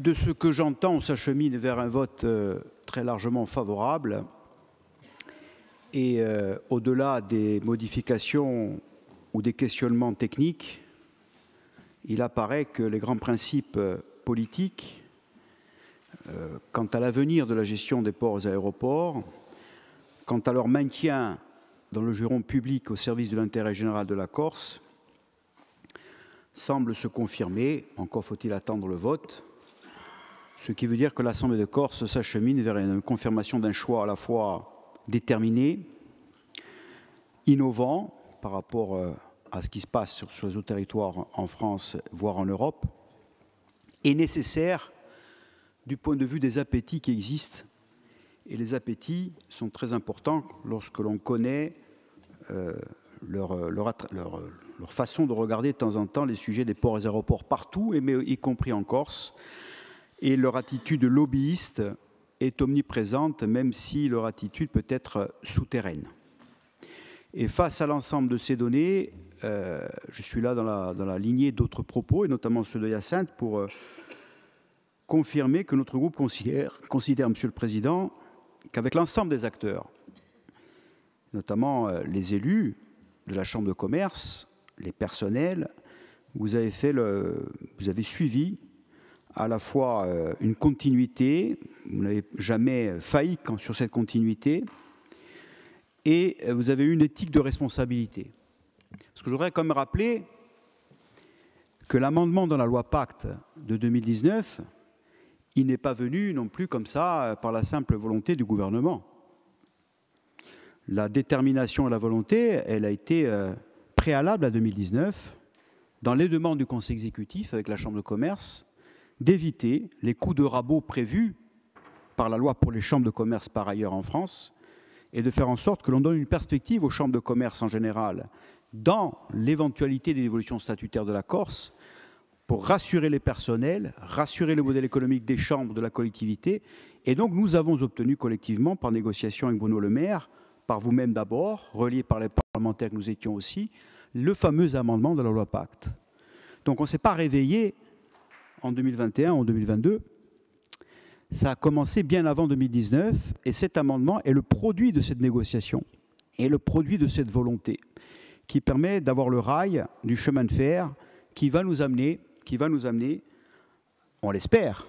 de ce que j'entends, on s'achemine vers un vote euh, très largement favorable. Et euh, au-delà des modifications ou des questionnements techniques, il apparaît que les grands principes euh, politiques, quant à l'avenir de la gestion des ports et aéroports, quant à leur maintien dans le juron public au service de l'intérêt général de la Corse, semblent se confirmer. Encore faut-il attendre le vote ce qui veut dire que l'Assemblée de Corse s'achemine vers une confirmation d'un choix à la fois déterminé, innovant par rapport euh, à ce qui se passe sur, les autres territoires en France, voire en Europe, et nécessaire du point de vue des appétits qui existent. Et les appétits sont très importants lorsque l'on connaît euh, leur, leur, façon de regarder de temps en temps les sujets des ports et aéroports partout, y compris en Corse et leur attitude lobbyiste est omniprésente, même si leur attitude peut être souterraine. Et face à l'ensemble de ces données, euh, je suis là dans la, lignée d'autres propos, et notamment ceux de Hyacinthe, pour euh, confirmer que notre groupe considère, considère Monsieur le Président, qu'avec l'ensemble des acteurs, notamment euh, les élus de la Chambre de commerce, les personnels, vous avez, fait le, vous avez suivi à la fois euh, une continuité, vous n'avez jamais failli sur cette continuité, et euh, vous avez une éthique de responsabilité. Parce que je voudrais quand même rappeler que l'amendement dans la loi Pacte de 2019, il n'est pas venu non plus comme ça euh, par la simple volonté du gouvernement. La détermination et la volonté, elle a été préalable à 2019 dans les demandes du Conseil exécutif avec la Chambre de commerce d'éviter les coups de rabot prévus par la loi pour les chambres de commerce par ailleurs en France et de faire en sorte que l'on donne une perspective aux chambres de commerce en général dans l'éventualité d'une évolution statutaire de la Corse pour rassurer les personnels, rassurer le modèle économique des chambres de la collectivité. Et donc nous avons obtenu collectivement, par négociation avec Bruno Le Maire, par vous-même d'abord, relié par les parlementaires que nous étions aussi, le fameux amendement de la loi Pacte. Donc on ne s'est pas réveillé en 2021, en 2022. Ça a commencé bien avant 2019 et cet amendement est le produit de cette négociation et le produit de cette volonté qui permet d'avoir le rail du chemin de fer qui va nous amener, qui va nous amener, on l'espère,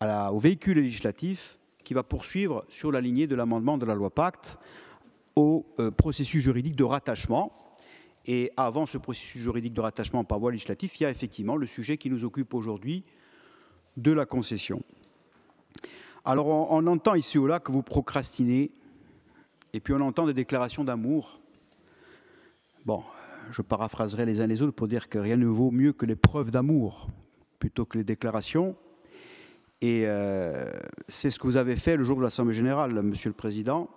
au véhicule législatif qui va poursuivre sur la lignée de l'amendement de la loi Pacte au euh, processus juridique de rattachement et avant ce processus juridique de rattachement par voie législative, il y a effectivement le sujet qui nous occupe aujourd'hui de la concession. Alors on, entend ici ou là que vous procrastinez, et puis on entend des déclarations d'amour. Bon, je paraphraserai les uns les autres pour dire que rien ne vaut mieux que les preuves d'amour plutôt que les déclarations. Et euh, c'est ce que vous avez fait le jour de l'Assemblée générale, Monsieur le Président.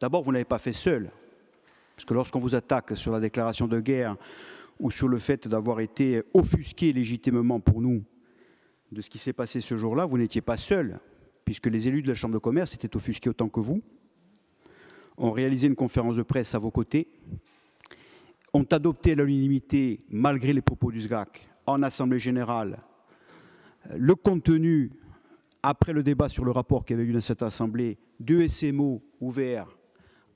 D'abord, vous n'avez pas fait seul. Parce que lorsqu'on vous attaque sur la déclaration de guerre ou sur le fait d'avoir été offusqué légitimement pour nous de ce qui s'est passé ce jour-là, vous n'étiez pas seul, puisque les élus de la Chambre de commerce étaient offusqués autant que vous, ont réalisé une conférence de presse à vos côtés, ont adopté à l'unanimité, malgré les propos du SGAC, en Assemblée générale, le contenu, après le débat sur le rapport qui avait eu dans cette Assemblée, deux SMO ouverts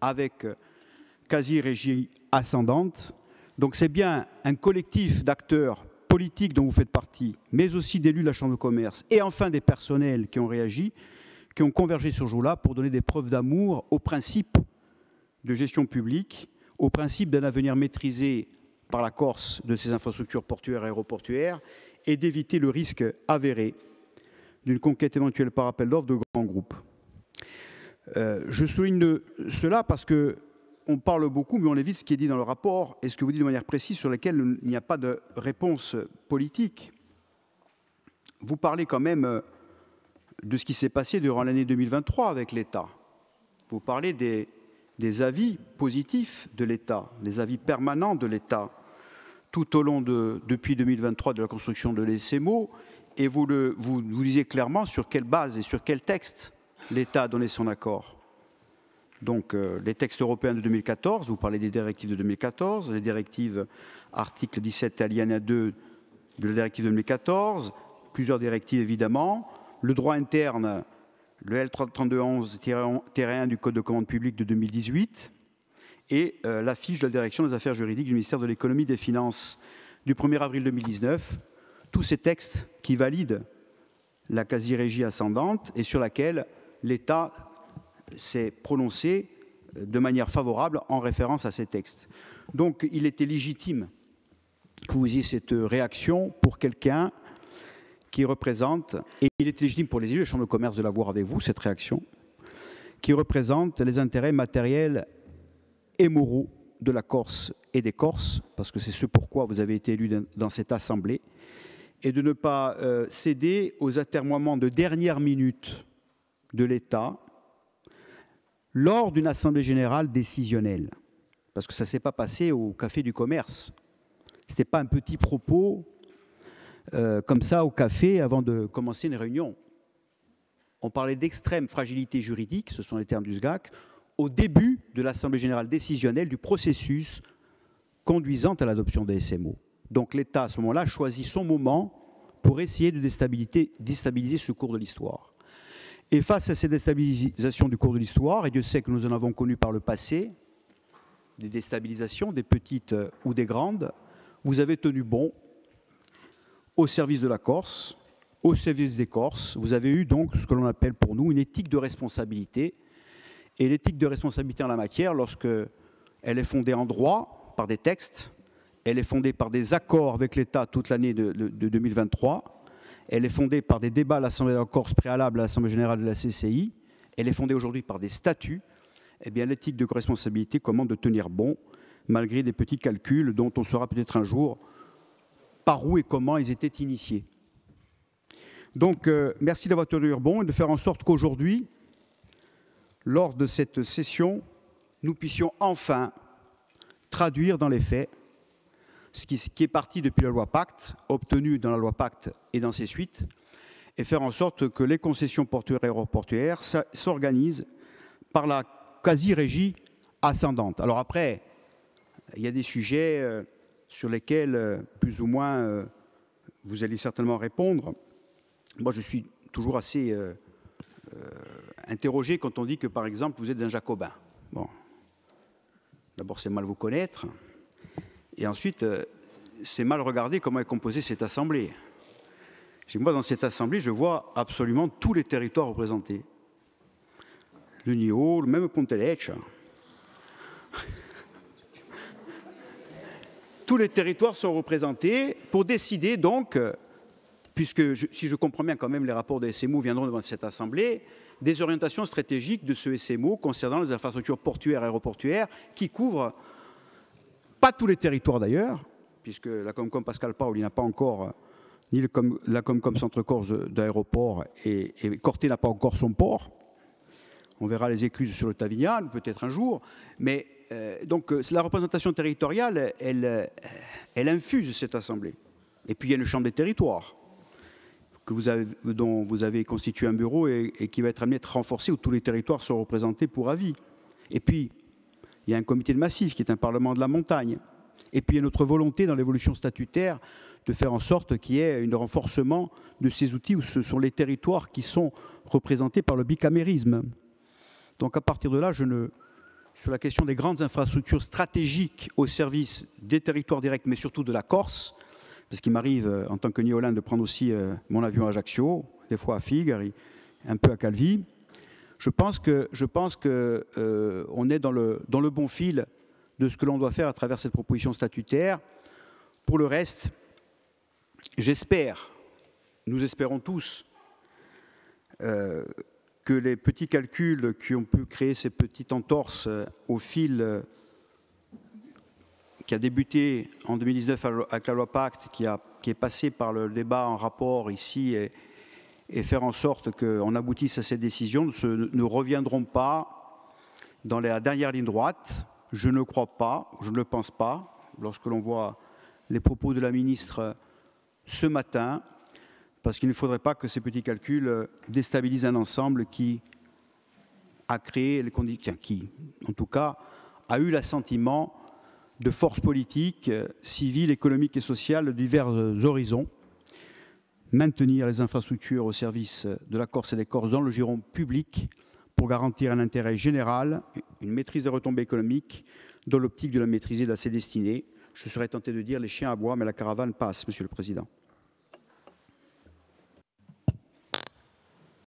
avec quasi-régie ascendante. Donc c'est bien un collectif d'acteurs politiques dont vous faites partie, mais aussi d'élus de la Chambre de commerce et enfin des personnels qui ont réagi, qui ont convergé ce jour-là pour donner des preuves d'amour au principe de gestion publique, au principe d'un avenir maîtrisé par la Corse de ses infrastructures portuaires et aéroportuaires et d'éviter le risque avéré d'une conquête éventuelle par appel d'ordre de grands groupes. Euh, je souligne cela parce que on parle beaucoup, mais on évite ce qui est dit dans le rapport et ce que vous dites de manière précise sur lequel il n'y a pas de réponse politique. Vous parlez quand même euh, de ce qui s'est passé durant l'année 2023 avec l'État. Vous parlez des, avis positifs de l'État, des avis permanents de l'État tout au long de, depuis 2023 de la construction de l'ESMO, et vous, le, vous disiez clairement sur quelle base et sur quel texte l'État a donné son accord. Donc euh, les textes européens de 2014, vous parlez des directives de 2014, les directives article 17 alinéa 2 de la directive de 2014, plusieurs directives évidemment, le droit interne, le L3211-1 du Code de commande publique de 2018, et euh, la fiche de la direction des affaires juridiques du ministère de l'économie et des finances du 1er avril 2019, tous ces textes qui valident la quasi-régie ascendante et sur laquelle l'État s'est prononcé de manière favorable en référence à ces textes. Donc il était légitime que vous ayez cette réaction pour quelqu'un qui représente, et il était légitime pour les élus, les chambres de commerce de l'avoir avec vous, cette réaction, qui représente les intérêts matériels et moraux de la Corse et des Corses, parce que c'est ce pourquoi vous avez été élu dans cette Assemblée, et de ne pas euh, céder aux atermoiements de dernière minute de l'État lors d'une Assemblée générale décisionnelle. Parce que ça ne s'est pas passé au Café du Commerce. Ce n'était pas un petit propos euh, comme ça au café avant de commencer une réunion. On parlait d'extrême fragilité juridique, ce sont les termes du SGAC, au début de l'Assemblée générale décisionnelle du processus conduisant à l'adoption des SMO. Donc l'État, à ce moment-là, choisit son moment pour essayer de déstabiliser, ce cours de l'histoire. Et face à ces déstabilisations du cours de l'histoire, et Dieu sait que nous en avons connu par le passé, des déstabilisations, des petites euh, ou des grandes, vous avez tenu bon au service de la Corse, au service des Corses. Vous avez eu donc ce que l'on appelle pour nous une éthique de responsabilité et l'éthique de responsabilité en la matière, lorsque elle est fondée en droit, par des textes, elle est fondée par des accords avec l'État toute l'année de, 2023, elle est fondée par des débats à l'Assemblée de Corse préalable à l'Assemblée générale de la CCI, elle est fondée aujourd'hui par des statuts, eh bien l'éthique de responsabilité commande de tenir bon, malgré des petits calculs dont on saura peut-être un jour par où et comment ils étaient initiés. Donc, euh, merci d'avoir tenu bon et de faire en sorte qu'aujourd'hui, lors de cette session, nous puissions enfin traduire dans les faits ce qui, est parti depuis la loi Pacte, obtenu dans la loi Pacte et dans ses suites, et faire en sorte que les concessions portuaires et aéroportuaires s'organisent par la quasi-régie ascendante. Alors après, il y a des sujets euh, sur lesquels, euh, plus ou moins, euh, vous allez certainement répondre. Moi, je suis toujours assez interrogé quand on dit que, par exemple, vous êtes un jacobin. Bon. D'abord, c'est mal vous connaître. Et ensuite, euh, c'est mal regarder comment est composée cette assemblée. Moi, dans cette assemblée, je vois absolument tous les territoires représentés. Le Nio, le même Pontelec. Tous les territoires sont représentés pour décider donc, euh, puisque si je comprends bien quand même les rapports des SMO viendront devant cette assemblée, des orientations stratégiques de ce SMO concernant les infrastructures portuaires et aéroportuaires qui couvrent pas tous les territoires d'ailleurs, puisque la Comcom Pascal Paul n'a pas encore, ni le la Comcom Centre Corse d'aéroport et, Corté n'a pas encore son port. On verra les écluses sur le Tavignan, peut-être un jour. Mais euh, donc, euh, la représentation territoriale, elle, euh, infuse cette assemblée. Et puis, il y a une chambre des territoires vous avez, dont vous avez constitué un bureau et, qui va être amené à être renforcé, où tous les territoires sont représentés pour avis. Et puis, il y a un comité de massif qui est un parlement de la montagne. Et puis, il y a notre volonté dans l'évolution statutaire de faire en sorte qu'il y ait un renforcement de ces outils où ce sont les territoires qui sont représentés par le bicamérisme. Donc, à partir de là, je ne, sur la question des grandes infrastructures stratégiques au service des territoires directs, mais surtout de la Corse, parce qu'il m'arrive euh, en tant que Niolin de prendre aussi euh, mon avion à Ajaccio, des fois à Figueres, un peu à Calvi. Je pense que je pense euh, est dans le bon fil de ce que l'on doit faire à travers cette proposition statutaire. Pour le reste, j'espère, nous espérons tous, que les petits calculs qui ont pu créer ces petites entorses au fil qui a débuté en 2019 avec la loi Pacte, qui, a, est passé par le débat en rapport ici et, faire en sorte qu'on aboutisse à cette décision, ne, reviendront pas dans la dernière ligne droite. Je ne crois pas, je ne le pense pas, lorsque l'on voit les propos de la ministre ce matin, parce qu'il ne faudrait pas que ces petits calculs déstabilisent un ensemble qui a créé les conditions, qui, en tout cas, a eu l'assentiment de forces politiques, civiles, économiques et sociales de divers horizons. Maintenir les infrastructures au service de la Corse et des Corses dans le giron public pour garantir un intérêt général, une maîtrise des retombées économiques dans l'optique de la maîtriser de ses destinées. Je serais tenté de dire les chiens à bois, mais la caravane passe, Monsieur le Président.